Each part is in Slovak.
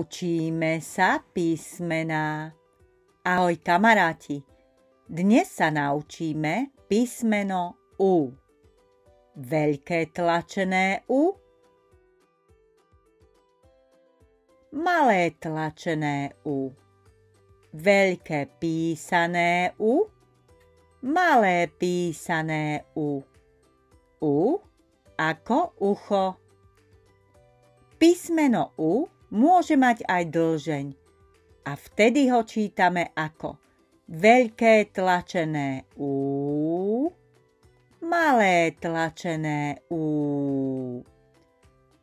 Učíme sa písmená. Ahoj kamaráti, dnes sa naučíme písmeno U. Veľké tlačené U. Malé tlačené U. Veľké písané U. Malé písané U. U ako ucho. Písmeno U môže mať aj dlžeň. A vtedy ho čítame ako veľké tlačené U, malé tlačené U,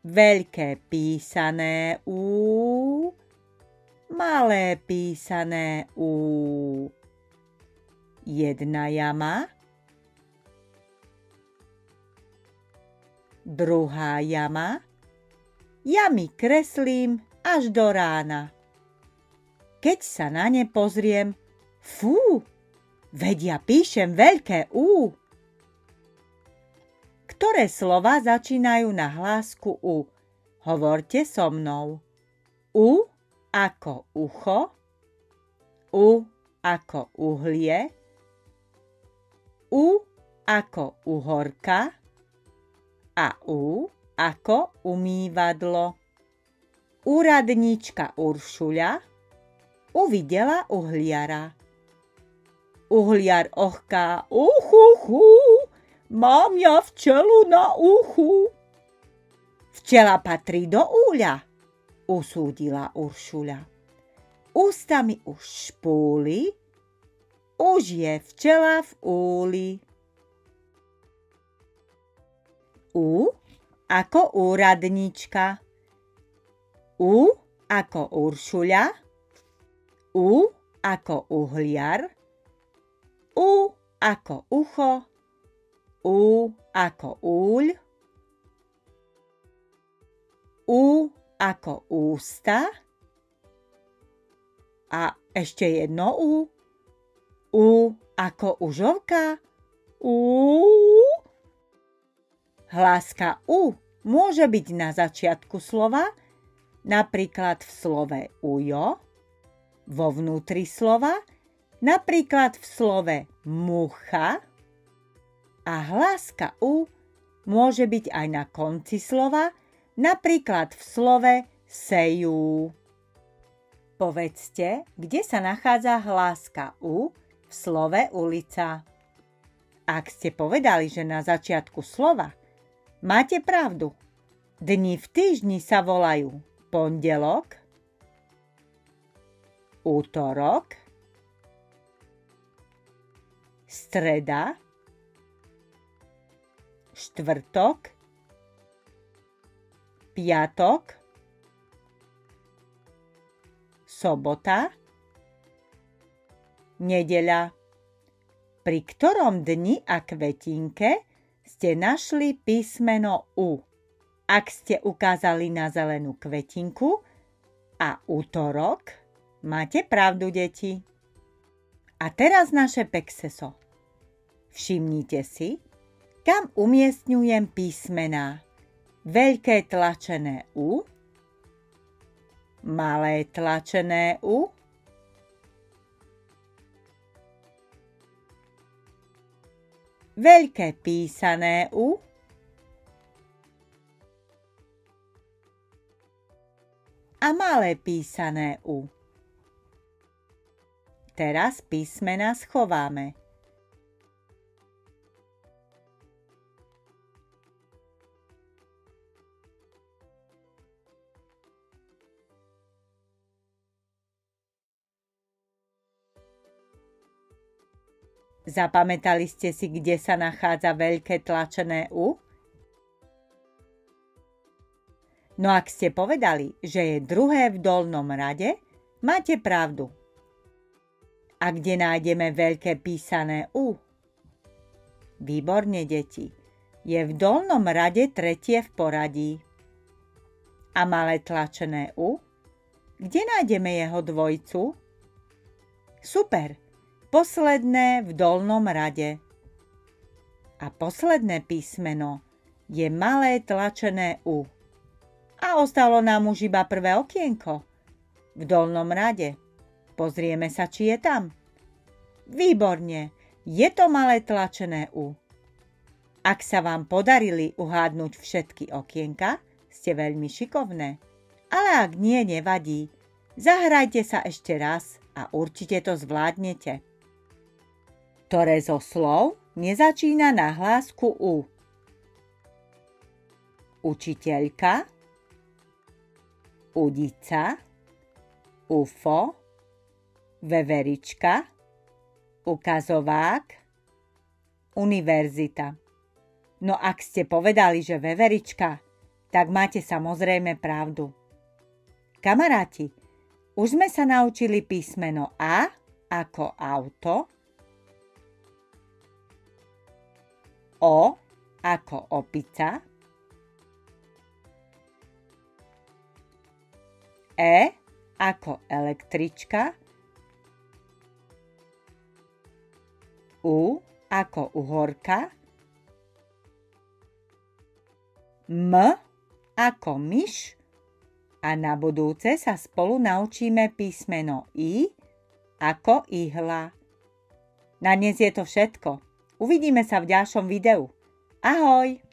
veľké písané U, malé písané U. Jedna jama, druhá jama, Jamy kreslím až do rána. Keď sa na ne pozriem, fú, vedia píšem veľké U. Ktoré slova začínajú na hlásku U? Hovorte so mnou. U ako ucho, U ako uhlie, U ako uhorka a U ako umývadlo. Úradnička Uršuľa uvidela uhliara. Uhliar ohká, uchu, mám ja včelu na uchu. Včela patrí do úľa, usúdila Uršuľa. Ústami už špúli, už je včela v úli. U ako úradnička. U ako Uršuľa. U ako uhliar. U ako ucho. U ako úľ. U ako ústa. A ešte jedno U. U ako užovka. U Hláska U môže byť na začiatku slova, napríklad v slove ujo, vo vnútri slova, napríklad v slove mucha a hláska U môže byť aj na konci slova, napríklad v slove sejú. Povedzte, kde sa nachádza hláska U v slove ulica. Ak ste povedali, že na začiatku slova Máte pravdu. Dni v týždni sa volajú pondelok, útorok, streda, štvrtok, piatok, sobota, nedeľa. Pri ktorom dni a kvetinke ste našli písmeno U. Ak ste ukázali na zelenú kvetinku a útorok, máte pravdu, deti. A teraz naše pexeso. Všimnite si, kam umiestňujem písmená. Veľké tlačené U, malé tlačené U, veľké písané U, a malé písané U. Teraz písmena schováme. Zapamätali ste si, kde sa nachádza veľké tlačené U? No ak ste povedali, že je druhé v dolnom rade, máte pravdu. A kde nájdeme veľké písané U? Výborne, deti. Je v dolnom rade tretie v poradí. A malé tlačené U? Kde nájdeme jeho dvojcu? Super! posledné v dolnom rade. A posledné písmeno je malé tlačené U. A ostalo nám už iba prvé okienko. v dolnom rade. Pozrieme sa, či je tam. Výborne, je to malé tlačené U. Ak sa vám podarili uhádnuť všetky okienka, ste veľmi šikovné. Ale ak nie, nevadí. Zahrajte sa ešte raz a určite to zvládnete. Ktoré zo slov nezačína na hlásku U? Učiteľka, udica, UFO, veverička, ukazovák, univerzita. No ak ste povedali, že veverička, tak máte samozrejme pravdu. Kamaráti, už sme sa naučili písmeno A ako auto, O ako opica, E ako električka, U ako uhorka, M ako myš a na budúce sa spolu naučíme písmeno I ako ihla. Na dnes je to všetko. Uvidíme sa v ďalšom videu. Ahoj!